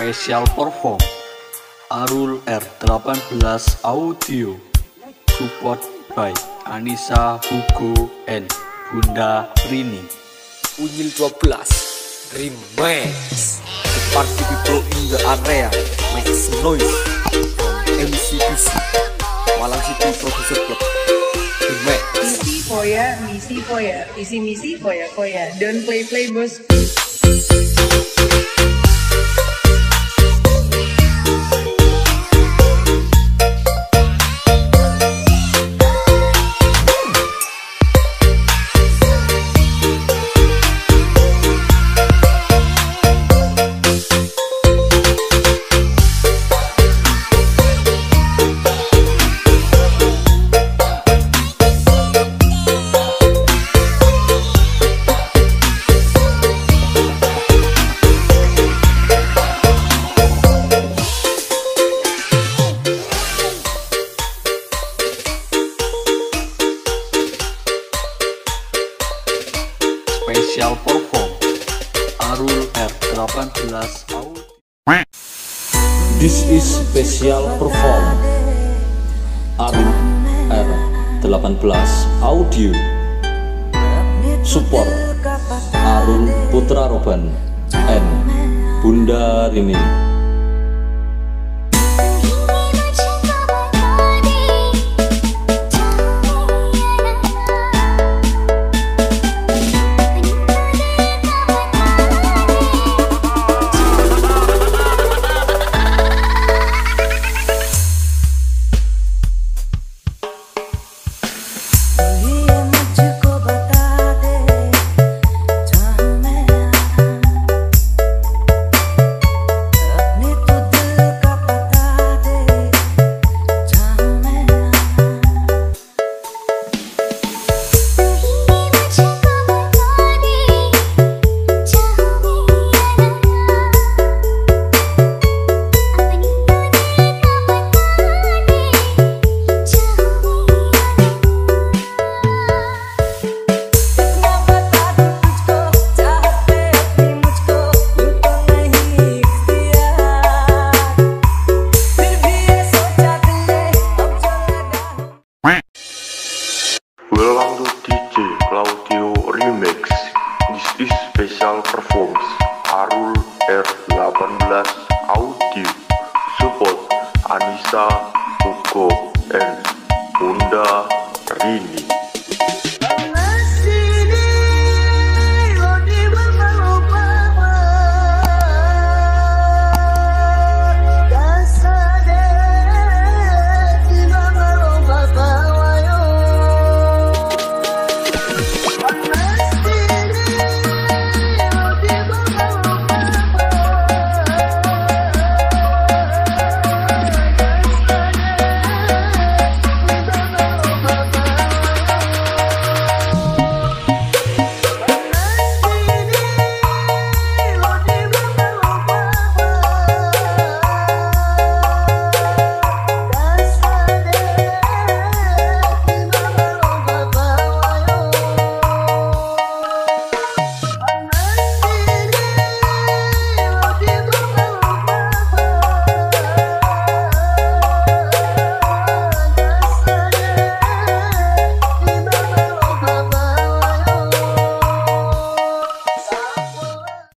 Special Perform. Arul R18 Audio. Support by Anissa Hugo and Bunda Rini. Unyil 12 Remix. The party people in the area Make some noise MCPC Malang City Producer Club Remix. Misi foya, misi foya, isi misi foya foya. Don't play play bos. Special Perform Arul R18 Audio This is special perform. Arif R18 Audio. Support Arun Putra Roban and Bunda Rini performs Arul R18 Audio. Support Anissa Hugo and Bunda Rini.